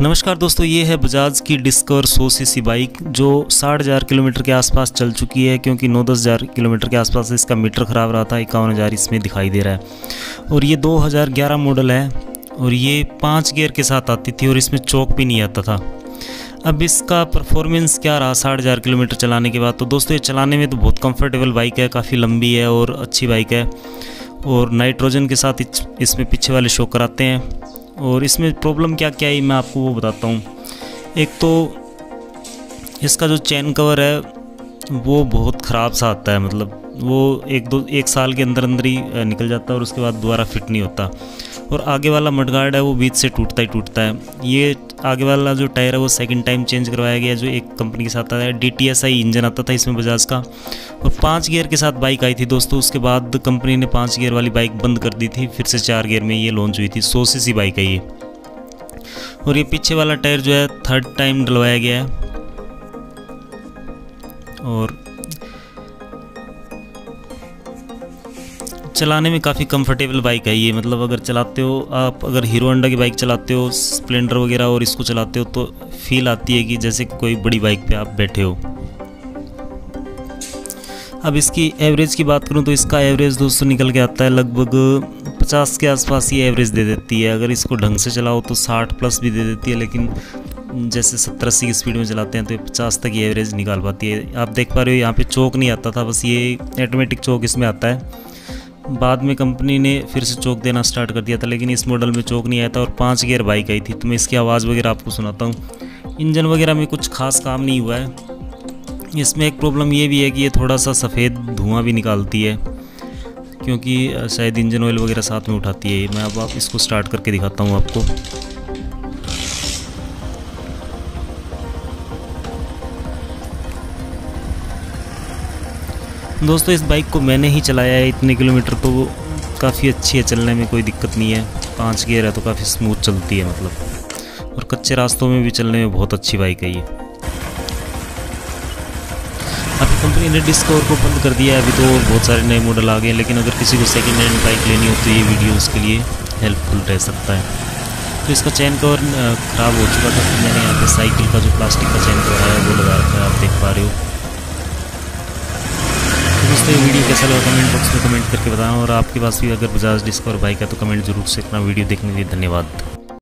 नमस्कार दोस्तों, ये है बजाज की डिस्कवर सौ सी बाइक, जो साठ हज़ार किलोमीटर के आसपास चल चुकी है, क्योंकि नौ दस हज़ार किलोमीटर के आसपास इसका मीटर ख़राब रहा था, इक्यावन हज़ार इसमें दिखाई दे रहा है। और ये 2011 मॉडल है, और ये पाँच गियर के साथ आती थी, और इसमें चौक भी नहीं आता था। अब इसका परफॉर्मेंस क्या रहा, साठ हज़ार किलोमीटर चलाने के बाद? तो दोस्तों, ये चलाने में तो बहुत कम्फर्टेबल बाइक है, काफ़ी लंबी है, और अच्छी बाइक है, और नाइट्रोजन के साथ इसमें पीछे वाले शो कराते हैं। और इसमें प्रॉब्लम क्या क्या है मैं आपको वो बताता हूँ। एक तो इसका जो चैन कवर है, वो बहुत ख़राब सा आता है मतलब वो एक दो, एक साल के अंदर अंदर ही निकल जाता है और उसके बाद दोबारा फिट नहीं होता। और आगे वाला मडगार्ड है, वो बीच से टूटता ही टूटता है। ये आगे वाला जो टायर है वो सेकंड टाइम चेंज करवाया गया, जो एक कंपनी के साथ है D T S I engine आता था इसमें बजाज का। और पाँच गियर के साथ बाइक आई थी दोस्तों, उसके बाद कंपनी ने पाँच गियर वाली बाइक बंद कर दी थी, फिर से चार गियर में ये लॉन्च हुई थी सी सी बाइक है ये। और ये पीछे वाला टायर जो है थर्ड टाइम डलवाया गया है। और चलाने में काफ़ी कंफर्टेबल बाइक है ये। मतलब अगर चलाते हो, आप अगर हीरो होंडा की बाइक चलाते हो स्प्लेंडर वगैरह और इसको चलाते हो तो फील आती है कि जैसे कोई बड़ी बाइक पे आप बैठे हो। अब इसकी एवरेज की बात करूँ तो इसका एवरेज दोस्तों निकल के आता है। लगभग 50 के आसपास ये एवरेज दे देती है। अगर इसको ढंग से चलाओ तो 60 प्लस भी दे देती है, लेकिन जैसे सत्तर अस्सी की स्पीड में चलाते हैं तो ये पचास तक ये एवरेज निकाल पाती है। आप देख पा रहे हो, यहाँ पे चौक नहीं आता था, बस ये ऑटोमेटिक चौक इसमें आता है। बाद में कंपनी ने फिर से चौक देना स्टार्ट कर दिया था, लेकिन इस मॉडल में चौक नहीं आया था और पाँच गियर बाइक आई थी। तो मैं इसकी आवाज़ वगैरह आपको सुनाता हूँ। इंजन वगैरह में कुछ खास काम नहीं हुआ है। इसमें एक प्रॉब्लम ये भी है कि ये थोड़ा सा सफ़ेद धुआँ भी निकालती है, क्योंकि शायद इंजन ऑयल वगैरह साथ में उठाती है। मैं अब आप इसको स्टार्ट करके दिखाता हूँ आपको। दोस्तों, इस बाइक को मैंने ही चलाया है इतने किलोमीटर तो वो काफ़ी अच्छी है, चलने में कोई दिक्कत नहीं है। पाँच गियर है तो काफ़ी स्मूथ चलती है मतलब। और कच्चे रास्तों में भी चलने में बहुत अच्छी बाइक है ये। अभी कंपनी ने डिस्कवर को बंद कर दिया है, अभी तो बहुत सारे नए मॉडल आ गए लेकिन अगर किसी को सेकेंड हैंड बाइक लेनी हो तो ये वीडियो उसके लिए हेल्पफुल रह सकता है। तो इसका चैन कवर ख़राब हो चुका था मैंने यहाँ पे साइकिल का जो प्लास्टिक का चैन कवर आया वो लगा रखा है, आप देख पा रहे हो। दोस्तों ये वीडियो कैसा लगा कमेंट बॉक्स में कमेंट करके बताना और आपके पास भी अगर बजाज डिस्क और बाइक है तो कमेंट ज़रूर से अपना वीडियो देखने के लिए धन्यवाद।